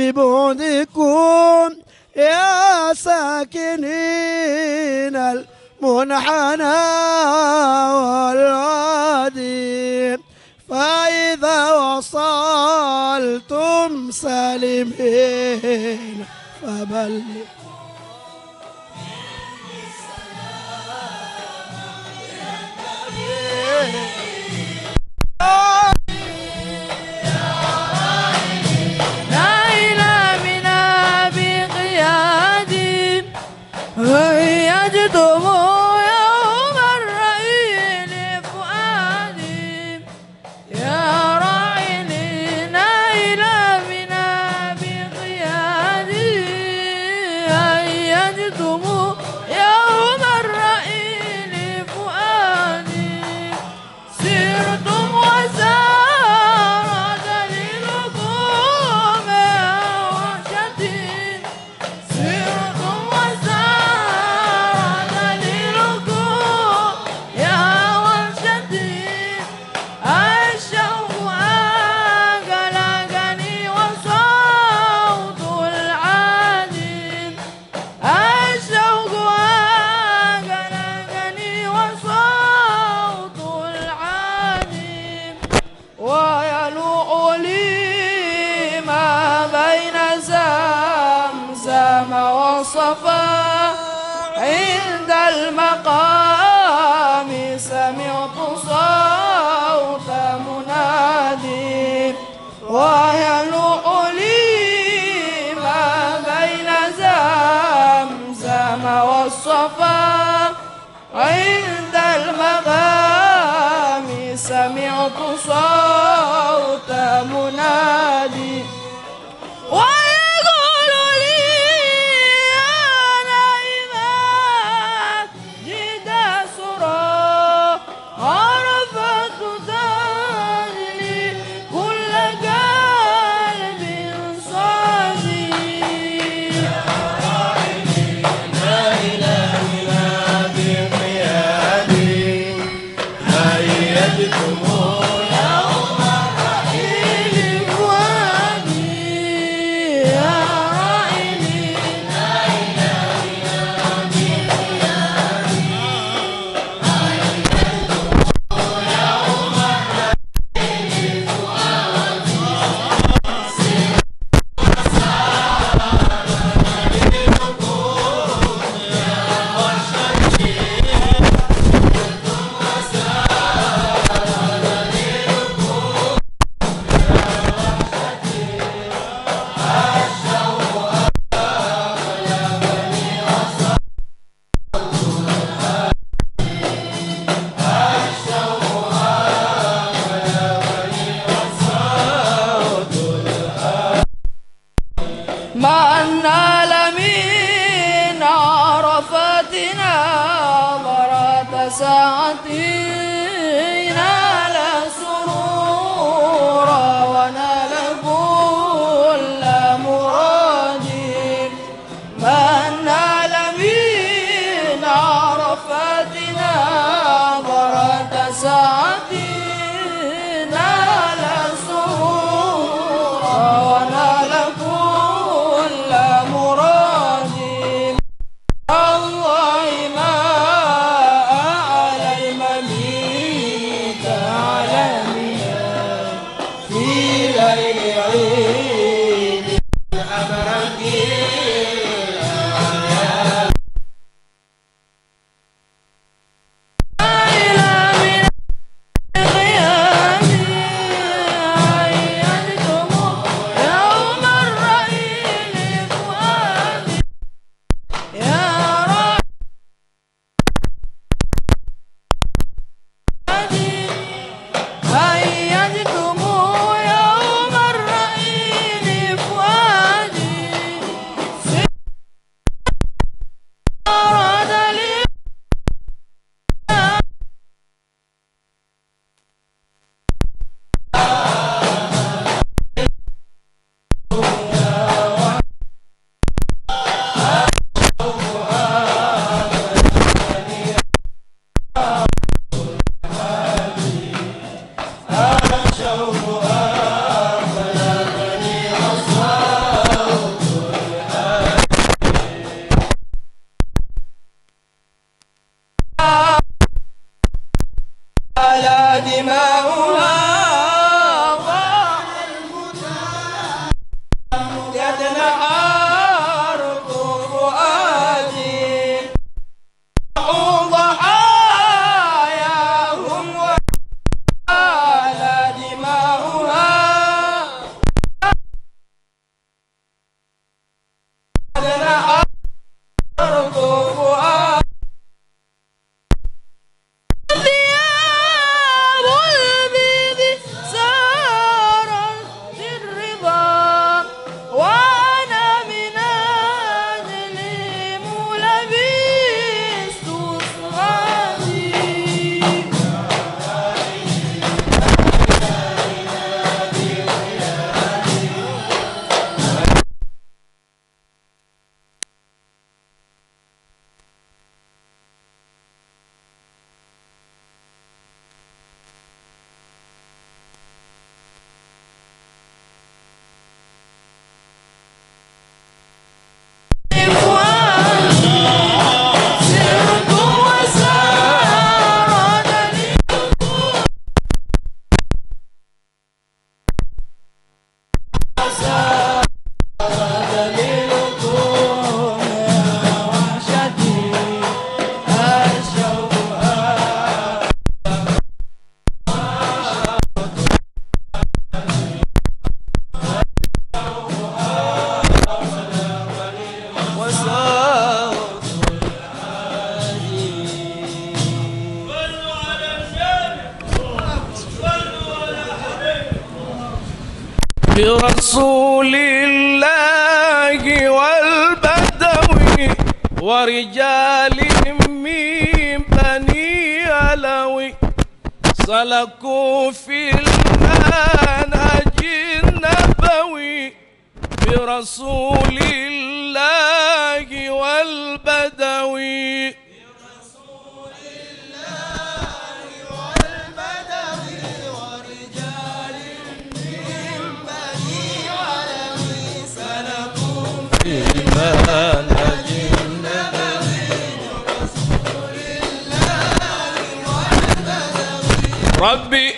ببعدكم يا ساكنين المنحنى والوادي. فإذا وصلتم سالمين فبلغ زمزم والصفا عند المقام. سمعت صوت منادي ويلوح لي ما بين زمزم والصفا عند المقام. سمعت صوت منادي ساعتي نال سرورا ونال كل مرادي من نال من عرفاتنا ضرات ساعتي. دماؤها برسول الله والبدوي ورجال من بني علوي سلكوا في المنهج النبوي برسول الله والبدوي. Rugby.